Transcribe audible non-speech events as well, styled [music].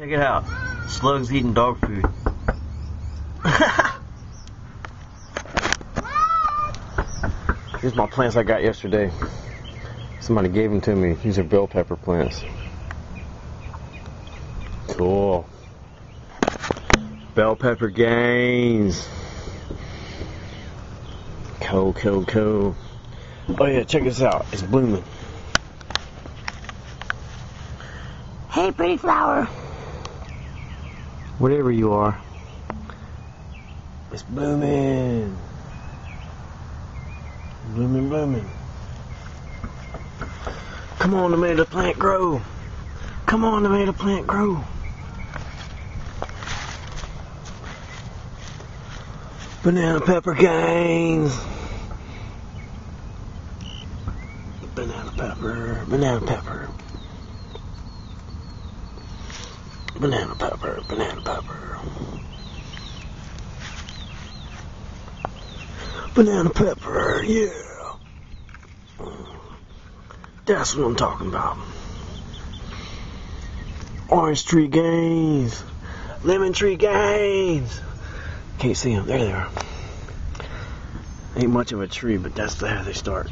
Check it out. Slugs eating dog food. [laughs] Here's my plants I got yesterday. Somebody gave them to me. These are bell pepper plants. Cool. Bell pepper gains. Cool, cool, cool. Oh yeah, check this out. It's blooming. Hey, pretty flower. Whatever you are. It's blooming. Blooming, blooming. Come on to make the plant grow. Come on to make the plant grow. Banana pepper gains. Banana pepper, banana pepper. Banana pepper, banana pepper. Banana pepper, yeah. That's what I'm talking about. Orange tree gains. Lemon tree gains. Can't see them. There they are. Ain't much of a tree, but that's how they start.